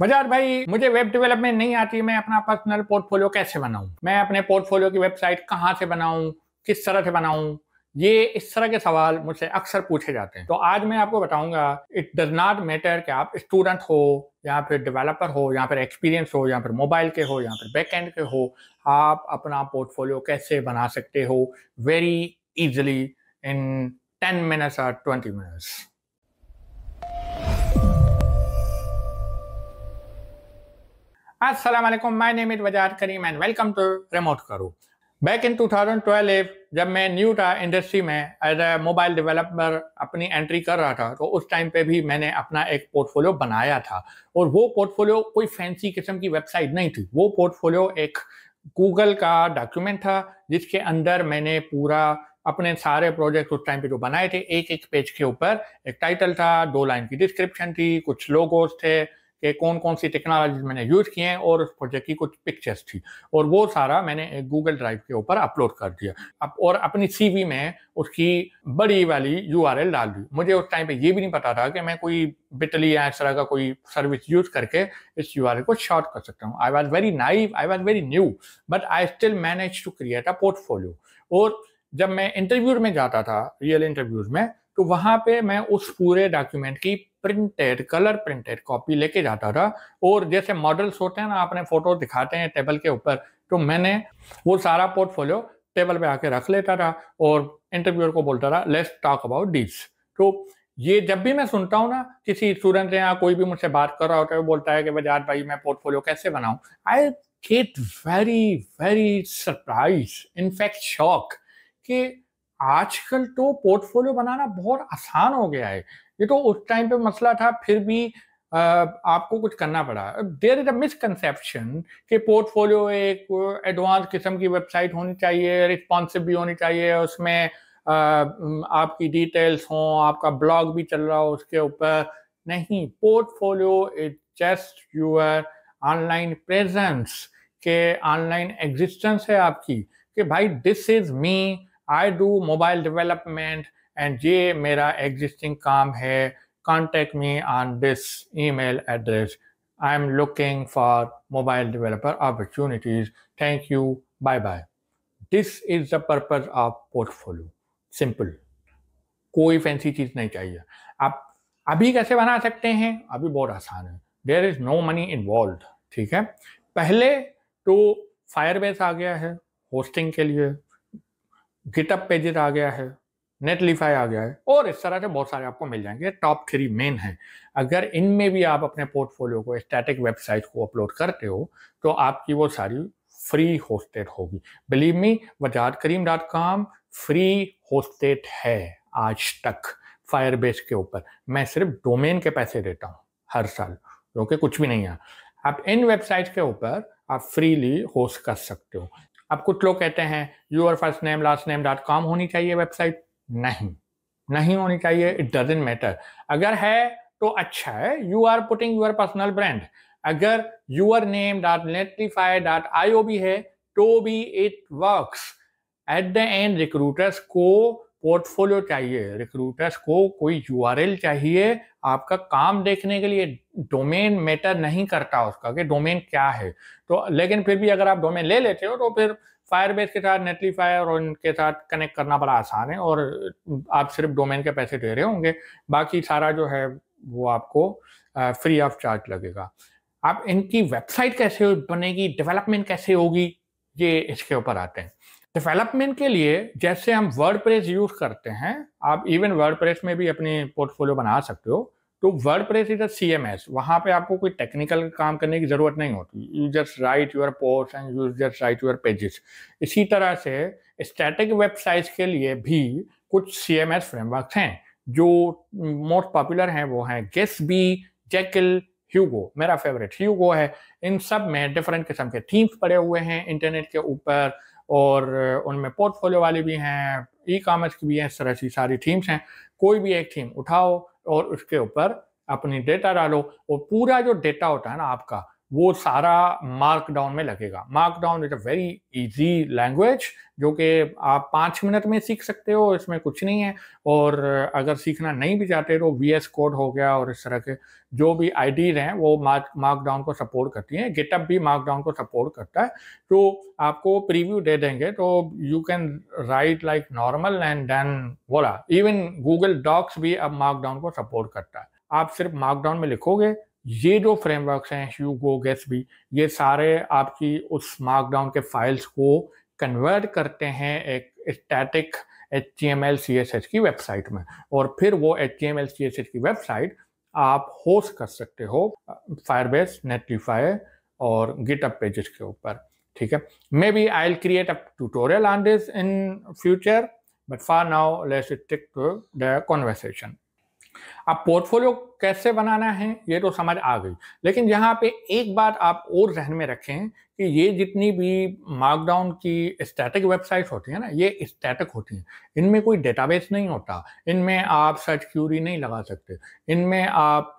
बजाज भाई, मुझे web development नहीं आती, मैं अपना पर्सनल पोर्टफोलियो कैसे बनाऊँ? मैं अपने पोर्टफोलियो की वेबसाइट कहाँ से बनाऊँ? किस तरह से बनाऊँ? ये इस तरह के सवाल मुझसे अक्सर पूछे जाते हैं। तो आज मैं आपको बताऊँगा इट डज नॉट मैटर कि आप स्टूडेंट हो, या फिर डेवलपर हो, या फिर एक्सपीरियंस हो, या फिर मोबाइल के हो, या फिर बैक एंड के हो, आप अपना पोर्टफोलियो कैसे बना सकते हो? Very easily in ten minutes और ट्वेंटी मिनट्स अस्सलाम वालेकुम my name is Wajad Karim and welcome to remote करो बैक इन 2012 जब मैं न्यू था इंडस्ट्री में एज ए मोबाइल डेवलपर अपनी एंट्री कर रहा था तो उस टाइम पे भी मैंने अपना एक पोर्टफोलियो बनाया था। और वो पोर्टफोलियो कोई फैंसी किस्म की वेबसाइट नहीं थी। वो पोर्टफोलियो एक गूगल का डॉक्यूमेंट था, जिसके अंदर मैंने पूरा अपने सारे प्रोजेक्ट उस टाइम पे जो बनाए थे एक एक पेज के ऊपर एक टाइटल था, दो लाइन की डिस्क्रिप्शन थी, कुछ लोगोस थे कि कौन कौन सी टेक्नोलॉजी मैंने यूज़ किए हैं और उस प्रोजेक्ट की कुछ पिक्चर्स थी। और वो सारा मैंने गूगल ड्राइव के ऊपर अपलोड कर दिया। अब, और अपनी सीवी में उसकी बड़ी वाली यूआरएल डाल दी। मुझे उस टाइम पे ये भी नहीं पता था कि मैं कोई बिटली या इस तरह का कोई सर्विस यूज़ करके इस यूआरएल को शॉर्ट कर सकता हूँ। I was very naive I was very new but I still manage to create a portfolio और जब मैं इंटरव्यू में जाता था रियल इंटरव्यूज़ में तो वहाँ पे मैं उस पूरे डॉक्यूमेंट की प्रिंटेड कलर प्रिंटेड कॉपी लेके जाता था। और जैसे मॉडल्स होते हैं ना अपने फ़ोटो दिखाते हैं टेबल के ऊपर तो मैंने वो सारा पोर्टफोलियो टेबल पे आके रख लेता था और इंटरव्यूअर को बोलता था लेट्स टॉक अबाउट दिस तो ये जब भी मैं सुनता हूँ ना, किसी स्टूडेंट या कोई भी मुझसे बात कर रहा होता है, वो बोलता है कि बजाज भाई, मैं पोर्टफोलियो कैसे बनाऊँ? I get very very surprise in fact shock कि आजकल तो पोर्टफोलियो बनाना बहुत आसान हो गया है। ये तो उस टाइम पे मसला था फिर भी आपको कुछ करना पड़ा। देर इज़ अ मिसकनसेप्शन कि पोर्टफोलियो एक एडवांस किस्म की वेबसाइट होनी चाहिए रिस्पॉन्सिव भी होनी चाहिए उसमें आ, आपकी डिटेल्स हों आपका ब्लॉग भी चल रहा हो उसके ऊपर। नहीं portfolio is just your online presence के ऑनलाइन एग्जिस्टेंस है आपकी कि भाई this is me I do mobile development and ये मेरा एग्जिस्टिंग काम है। Contact me on this email address I am looking for mobile developer opportunities thank you bye bye this is the purpose of portfolio simple कोई fancy चीज़ नहीं चाहिए। आप अभी कैसे बना सकते हैं? अभी बहुत आसान है। There is no money involve ठीक है? पहले तो फायरबेस आ गया है होस्टिंग के लिए। गिटअप पेजेस आ गया है नेटलीफाई आ गया है, और इस तरह से बहुत सारे आपको मिल जाएँगे। टॉप थ्री मेन है। अगर इनमें भी आप अपने पोर्टफोलियो को स्टैटिक वेबसाइट को अपलोड करते हो तो आपकी वो सारी फ्री होस्टेड होगी। Believe me Wajad Karim dot com free hosted है आज तक फायर बेस के ऊपर। मैं सिर्फ़ डोमेन के पैसे देता हूँ हर साल, क्योंकि कुछ भी नहीं है। आप इन वेबसाइट के ऊपर आप फ्रीली होस्ट कर सकते हो। अब कुछ लोग कहते हैं your first name last name dot com होनी चाहिए वेबसाइट नहीं नहीं होनी चाहिए इट डजेंट मैटर अगर है तो अच्छा है। You are putting your personal brand अगर your name dot Netlify dot I B है तो भी it work at the end recruiters को पोर्टफोलियो चाहिए, रिक्रूटर्स को कोई यूआरएल चाहिए आपका काम देखने के लिए, डोमेन मैटर नहीं करता उसका कि डोमेन क्या है। तो लेकिन फिर भी अगर आप डोमेन ले लेते हो तो फिर फायरबेस के साथ नेटलीफायर और उनके साथ कनेक्ट करना बड़ा आसान है और आप सिर्फ़ डोमेन के पैसे दे रहे होंगे, बाकी सारा जो है वो आपको फ्री ऑफ़ चार्ज लगेगा। आप इनकी वेबसाइट कैसे बनेगी डेवलपमेंट कैसे होगी, ये इसके ऊपर आते हैं। डेवलपमेंट के लिए जैसे हम वर्ड प्रेस यूज़ करते हैं, आप इवन वर्ड प्रेस में भी अपनी पोर्टफोलियो बना सकते हो। तो WordPress is a C M S वहाँ पे आपको कोई टेक्निकल काम करने की ज़रूरत नहीं होती। You just write your post and you just write your pages इसी तरह से स्टैटिक वेबसाइट्स के लिए भी कुछ सी एम एस फ्रेमवर्क हैं, जो मोस्ट पॉपुलर हैं, वो हैं गेस बी जैकिल ह्यूगो मेरा फेवरेट ह्यूगो है। इन सब में डिफरेंट किस्म के थीम्स पड़े हुए हैं इंटरनेट के ऊपर और उनमें पोर्टफोलियो वाले भी हैं ई कॉमर्स की भी हैं, इस तरह की सारी थीम्स हैं। कोई भी एक थीम उठाओ और उसके ऊपर अपनी डेटा डालो और पूरा जो डेटा होता है ना आपका वो सारा मार्कडाउन में लगेगा। Markdown is a very easy language जो कि आप पाँच मिनट में सीख सकते हो, इसमें कुछ नहीं है। और अगर सीखना नहीं भी चाहते तो वी एस कोड हो गया और इस तरह के जो भी आई हैं, वो मार्क मार्कडाउन को सपोर्ट करती हैं। गिटअप भी मार्कडाउन को सपोर्ट करता है। तो आपको प्रीव्यू दे देंगे तो you can write like normal and then बोला इवन गूगल डॉक्स भी अब मार्कडाउन को सपोर्ट करता है। आप सिर्फ़ मार्कडाउन में लिखोगे ये जो फ्रेमवर्क्स हैं यू गो गेस भी ये सारे आपकी उस मार्कडाउन के फाइल्स को कन्वर्ट करते हैं एक static H T M L C S H की वेबसाइट में। और फिर वो H T M L C S H की वेबसाइट आप होस्ट कर सकते हो फायरबेस नेटलीफाई और गिटअप पेजेस के ऊपर, ठीक है? Maybe I will create a tutorial on this in future but for now let's stick to the conversation अब पोर्टफोलियो कैसे बनाना है, ये तो समझ आ गई। लेकिन यहाँ पे एक बात आप और जहन में रखें कि ये जितनी भी मार्कडाउन की स्टैटिक वेबसाइट्स होती हैं ना, ये स्टैटिक होती हैं। इनमें कोई डेटाबेस नहीं होता। इनमें आप सर्च क्यूरी नहीं लगा सकते। इनमें आप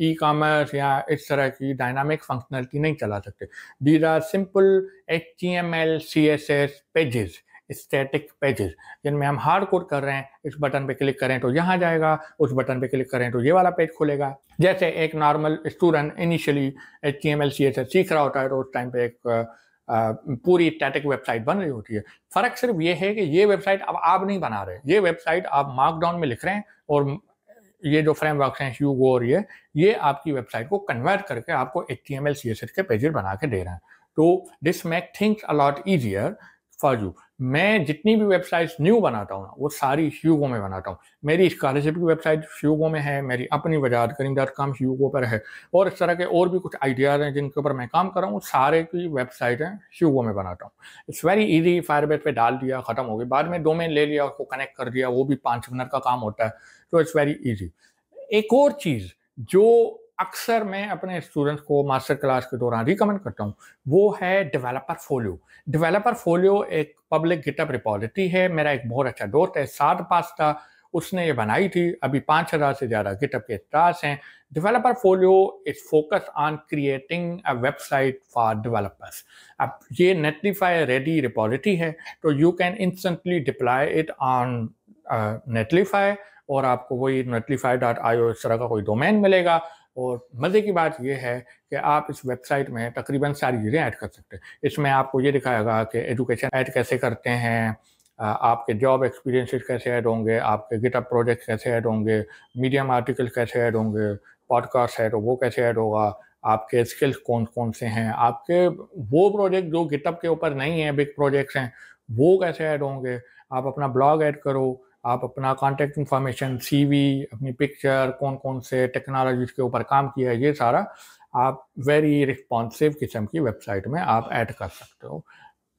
ई कॉमर्स या इस तरह की डायनामिक फंक्शनलिटी नहीं चला सकते। These are simple H T M L C S S pages static pages जिनमें हम हार्ड कोड कर रहे हैं इस बटन पे क्लिक करें तो यहाँ जाएगा उस बटन पे क्लिक करें तो ये वाला पेज खुलेगा। जैसे एक normal student initially H T M L C S सीख रहा होता है तो उस टाइम पे एक आ, पूरी स्टैटिक वेबसाइट बन रही होती है। फ़र्क सिर्फ़ ये है कि ये वेबसाइट अब आप नहीं बना रहे। ये वेबसाइट आप मार्कडाउन में लिख रहे हैं और ये जो फ्रेमवर्क हैं ह्यूगो और ये ये आपकी वेबसाइट को कन्वर्ट करके आपको H T M L C S के पेजेस बना के दे रहे हैं। तो this make things a lot easier for you मैं जितनी भी वेबसाइट्स न्यू बनाता हूँ ना, वो सारी ह्यूगो में बनाता हूँ। मेरी स्कॉलरशिप की वेबसाइट ह्यूगो में है, मेरी अपनी Wajad Karim dot com Hugo पर है। और इस तरह के और भी कुछ आइडियाज़ हैं जिनके ऊपर मैं काम कर रहा हूँ सारे की वेबसाइट ह्यूगो में बनाता हूँ। इट्स वेरी ईजी फायरबेस पे डाल दिया, ख़त्म हो गई। बाद में डोमेन ले लिया, उसको कनेक्ट कर दिया, वो भी पाँच मिनट का काम होता है। तो इट्स वेरी ईजी एक और चीज़ जो अक्सर मैं अपने स्टूडेंट्स को मास्टर क्लास के दौरान रिकमेंड करता हूँ। वो है डेवलपर फोलियो डेवलपर फोलियो एक पब्लिक गिटअप रिपोजिटरी है। मेरा एक बहुत अच्छा दोस्त है सात पास्ता। उसने ये बनाई थी। अभी पाँच हज़ार से ज़्यादा गिटअप के स्टार्स हैं। Developer folio is focus on creating a website for developers अब ये नेटलीफाई रेडी रिपोजिटरी है तो you can instantly deploy it on Netlify और आपको वही नेटलीफाई डॉट आई ओ इस तरह का कोई डोमेन मिलेगा। और मज़े की बात यह है कि आप इस वेबसाइट में तकरीबन सारी चीज़ें ऐड कर सकते हैं। इसमें आपको ये दिखाएगा कि एजुकेशन ऐड कैसे करते हैं आपके जॉब एक्सपीरियंसेस कैसे ऐड होंगे, आपके गिटअप प्रोजेक्ट कैसे ऐड होंगे, मीडियम आर्टिकल कैसे ऐड होंगे, पॉडकास्ट है तो वो कैसे ऐड होगा, आपके स्किल्स कौन कौन से हैं, आपके वो प्रोजेक्ट जो गिटअप के ऊपर नहीं है, बिग प्रोजेक्ट्स हैं, वो कैसे ऐड होंगे, आप अपना ब्लॉग ऐड करो आप अपना कॉन्टेक्ट इन्फॉर्मेशन सीवी अपनी पिक्चर कौन कौन से टेक्नोलॉजीज़ के ऊपर काम किया है, ये सारा आप वेरी रिस्पॉन्सिव किस्म की वेबसाइट में आप ऐड कर सकते हो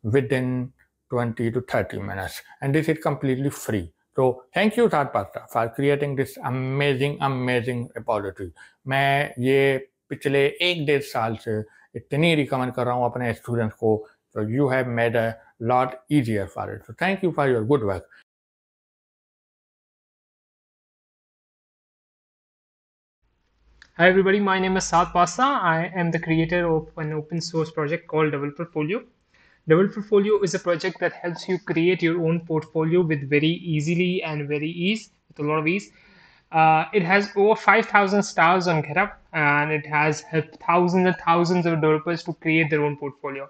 within twenty two thirty minutes and this is completely free तो thank you Saad Pasta for creating this amazing amazing repository मैं ये पिछले एक डेढ़ साल से इतनी रिकमेंड कर रहा हूँ अपने स्टूडेंट्स को तो you have made a lot easier for it so thank you for your good work Hi everybody, my name is Saad Pasta. I am the creator of an open source project called Developer Folio. Developer Folio is a project that helps you create your own portfolio with very easily and very ease, with a lot of ease. Uh, it has over 5,000 stars on GitHub and it has helped thousands and thousands of developers to create their own portfolio.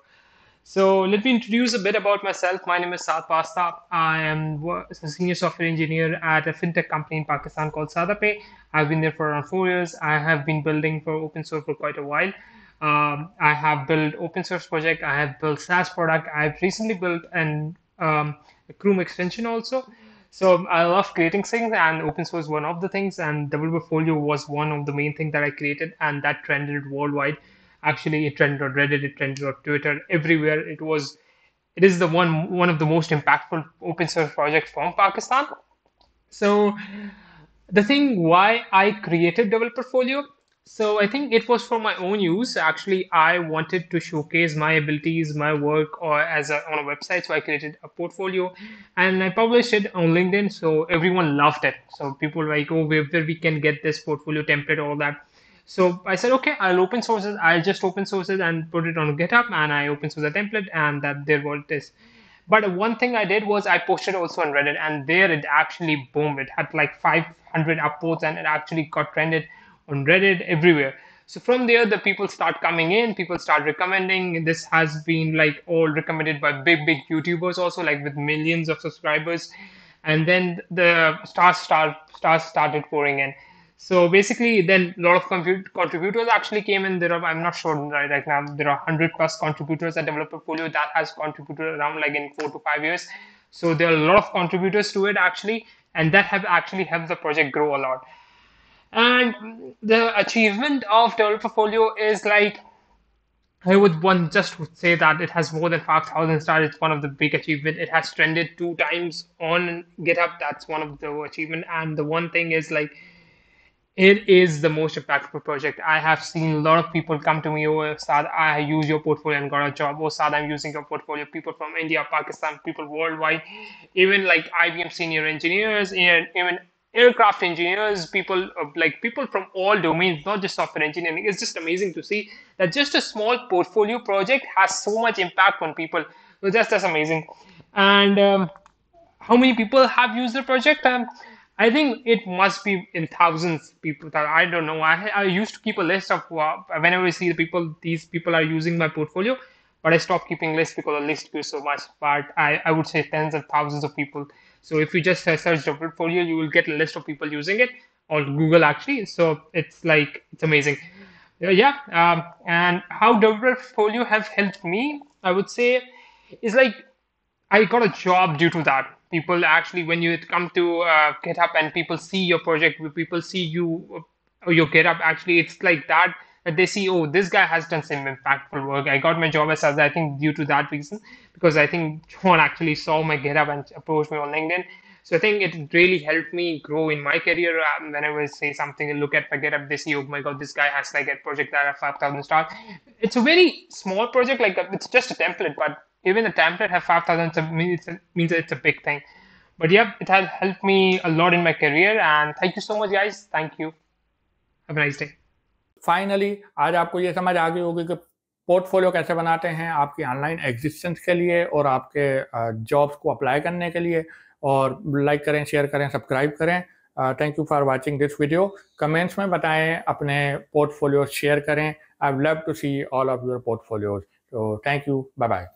So let me introduce a bit about myself. My name is Saad Pasta. I am a senior software engineer at a fintech company in Pakistan called SadaPay. I've been there for around four years. I have been building for open source for quite a while. Um, I have built open source project. I have built SaaS product. I've recently built an um, a Chrome extension also. So I love creating things, and open source one of the things, and Developer Folio was one of the main things that I created, and that trended worldwide actually it trended on reddit it trended on twitter everywhere it was it is the one one of the most impactful open source projects from pakistan. So the thing why i created developer folio so i think it was for my own use. Actually i wanted to showcase my abilities my work or as a, on a website so i created a portfolio. And i published it on linkedin so everyone loved it. So people were like oh where, where we can get this portfolio template all that So I said, okay, I'll open source it. I'll just open source it and put it on GitHub, and I open source a template, and that there what it is. But one thing I did was I posted also on Reddit, and there it actually boomed. It had like 500 upvotes, and it actually got trended on Reddit everywhere. So from there, the people start coming in, people start recommending. This has been like all recommended by big, big YouTubers also, like with millions of subscribers. And then the stars start stars started pouring in. So basically, then a lot of contributors actually came in. There are, I'm not sure right, right now, there are 100 plus contributors at Developer Folio that has contributed around like in four to five years. So there are a lot of contributors to it actually, and that have actually helped the project grow a lot. And the achievement of Developer Folio is like, I would one just would say that it has more than 5,000 stars. It's one of the big achievement. It has trended two times on GitHub. That's one of the achievement. And the one thing is like, it is the most impactful project. I have seen a lot of people come to me, oh, Saad, I use your portfolio and got a job. Oh, Saad, I'm using your portfolio. People from India, Pakistan, people worldwide, even like IBM senior engineers, and even aircraft engineers, people like people from all domains, not just software engineering. It's just amazing to see that just a small portfolio project has so much impact on people. So just that's amazing. And um, how many people have used the project? Um, I think it must be in thousands people that I don't know. I, I used to keep a list of uh, whenever I see the people, these people are using my portfolio, but I stopped keeping list because the list grew so much. But I, I would say tens of thousands of people. So if you just uh, search the portfolio, you will get a list of people using it or Google actually. So it's like, it's amazing. Yeah. Um, and how Developer Portfolio have helped me, I would say, is like I got a job due to that people actually when you come to uh, github and people see your project people see you uh, your github actually it's like that that they see oh this guy has done some impactful work i got my job as i think due to that reason because i think john actually saw my github and approached me on linkedin so I think it really helped me grow in my career. Um, whenever I say something and look at my GitHub, they see, oh my god, this guy has like a project that has 5,000 stars. It's a very small project, like it's just a template, but even template have 5,000 so means means it's a big thing. But yeah, it has helped me a lot in my career. And thank you so much, guys. Thank you. Have a nice day. Finally आज आपको ये समझ आ गई होगी कि portfolio कैसे बनाते हैं आपकी ऑनलाइन एग्जिस्टेंस के लिए और आपके जॉब्स को अप्लाई करने के लिए और लाइक करें शेयर करें सब्सक्राइब करें thank you for watching this video comments में बताएँ अपने पोर्टफोलियो शेयर करें I love to see all of your portfolios तो थैंक यू बाय बाय